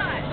outside.